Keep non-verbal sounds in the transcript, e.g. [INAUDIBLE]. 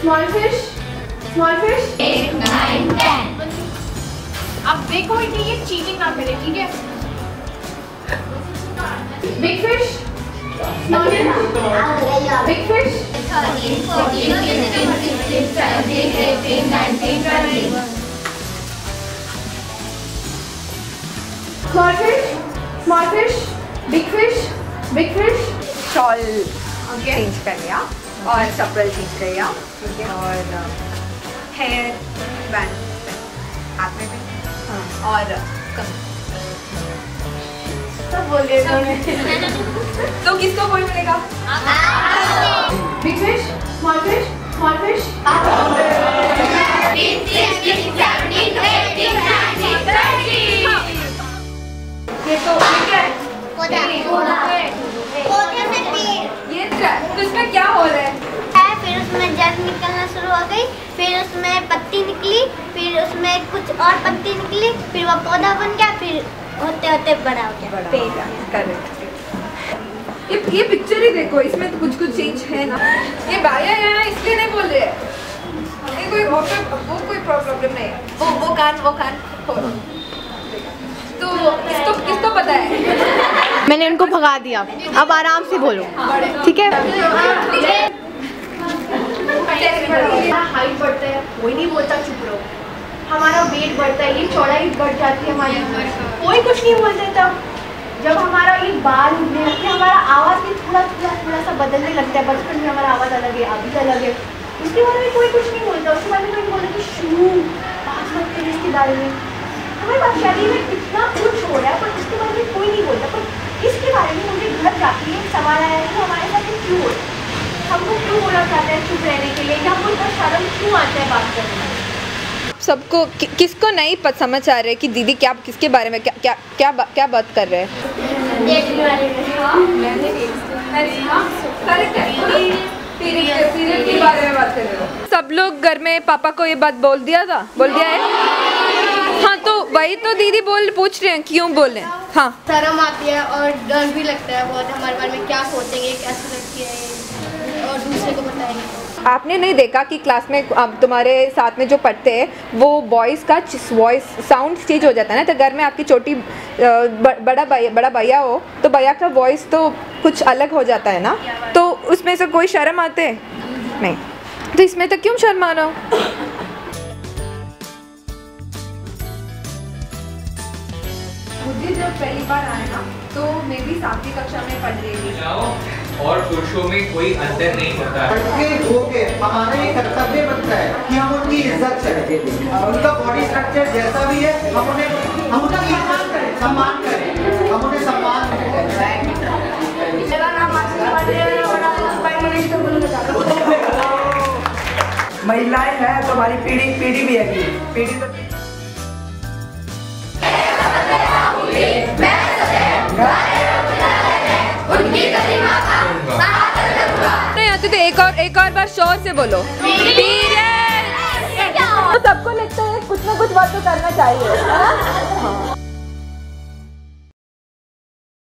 Small fish small fish eight, nine, ten. अब देखो कि ये चीटिंग ना करे ठीक है big fish big fish Thirteen, fourteen, fifteen, sixteen, seventeen, eighteen, nineteen, twenty. Small fish small fish big fish big fish shawl change कर लिया और चप्पल चेंज कर लिया और हेयर बैंड हाथ में भी और कम बोल [LAUGHS] तो किसको कोई मिलेगा? Big fish small fish small fish गई फिर उसमें पत्ती निकली फिर उसमें कुछ और पत्ती निकली फिर वो पौधा बन गया फिर होते होते बड़ा हो गया पेड़ ये ये पिक्चर ही देखो इसमें तो कुछ कुछ चेंज है ना। ये बाया यहाँ इसलिए नहीं बोल रहे। ये कोई वो कोई वो कोई प्रॉब्लम नहीं है। वो वो कान वो कान तो किसको किसको पता है? मैंने उनको भगा दिया। अब आराम से बोलो। ठीक है। हाइट बढ़ता है, कोई नहीं बोलता, चुप रहो। हमारा वेट बढ़ता है, ये चौड़ाई बढ़ जाती है हमारी। कोई कुछ नहीं बोलते तब जब हमारा ये बाल उठने हैं, हमारा आवाज़ भी थोड़ा थोड़ा थोड़ा सा बदलने लगता है। बचपन में हमारा आवाज़ अलग है, अभी अलग है। उसके बारे में कोई कुछ नहीं बोलता। उसके बारे में कोई बोलता कि शू, बात मत करें इसके बारे में। हमारे शरीर में कितना कुछ हो रहा है, पर उसके बारे में कोई नहीं बोलता पर इसके बारे में मुझे घर जाके एक सवाल आया कि हमारे साथ ये क्यों हो रहा है हमको क्यों बोला जाता है चुप रहने के इतना शर्म क्यों आता है बात करने में? सबको कि, किसको नहीं पत समझ आ रहा है कि दीदी क्या किसके बारे में क्या क्या क्या, बा, क्या बात कर रहे हैं? डेट के बारे में सब लोग घर में पापा को ये बात बोल दिया था? बोल दिया है? हाँ तो वही तो दीदी बोल पूछ रहे हैं क्यों बोले? हाँ। शर्म आती है और डर भी लगता है बहुत हमारे बारे में क्या सोचेंगे कैसे लगती है और दूसरे को बताएँगे। आपने नहीं देखा कि क्लास में तुम्हारे साथ में जो पढ़ते हैं वो वॉइस का वॉइस साउंड चेंज हो जाता है ना? तो घर में आपकी छोटी बड़ा भैया बड़ा भैया हो तो भैया का वॉइस तो कुछ अलग हो जाता है ना? तो उसमें से कोई शर्म आते? हैं नहीं। तो इसमें तो क्यों शर्मा रहा हो मुझे जब पहली बार आया ना तो मैं भी सातवीं कक्षा में पढ़ रही थी। और पुरुषों में कोई अंतर नहीं होता। है हमारा ये कर्तव्य बनता है कि हम उनकी इज़्ज़त करें। उनका बॉडी स्ट्रक्चर जैसा भी है हम उन्हें हम उनका सम्मान करें सम्मान करें। हम उन्हें सम्मान करें। महिलाएँ हैं तो हमारी पीढ़ी पीढ़ी भी है पीढ़ी तो एक और बार शोर से बोलो! तो सबको लगता है कुछ ना कुछ बात तो करना चाहिए।